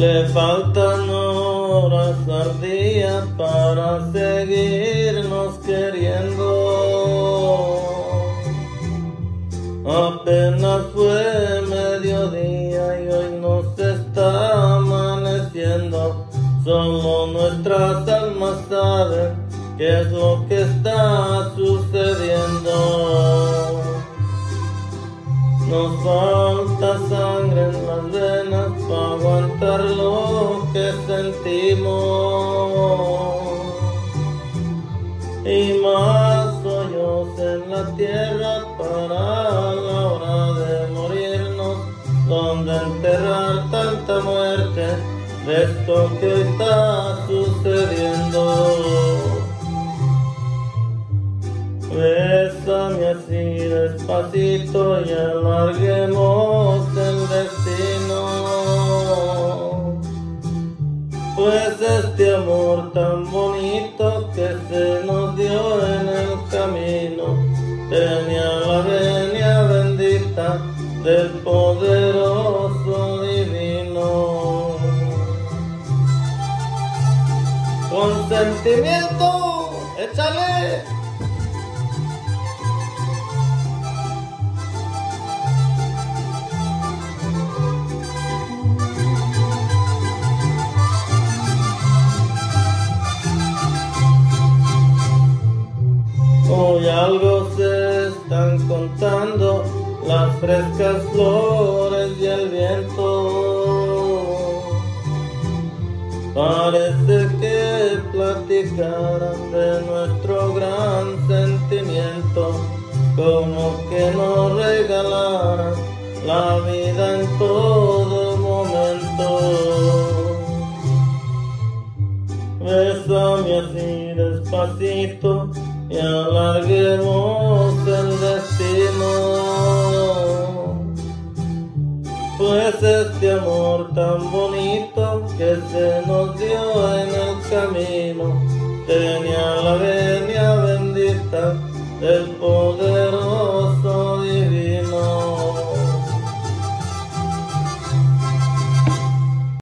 Le faltan horas al día para seguirnos queriendo. Apenas fue mediodía y hoy nos está amaneciendo. Solo nuestras almas saben qué es lo que está sucediendo. Nos falta sangre en las venas sentimos. Y más hoyos en la tierra para la hora de morirnos, donde enterrar tanta muerte de esto que está sucediendo. Bésame así despacito y alarguemos Pues este amor tan bonito que se nos dio en el camino tenía la venia bendita del poderoso divino. Con sentimiento, échale. Algo se están contando las frescas flores y el viento. Parece que platicaran de nuestro gran sentimiento, como que nos regalaran la vida en todo momento. Bésame así y alarguemos el destino. Pues este amor tan bonito que se nos dio en el camino tenía la venia bendita del poder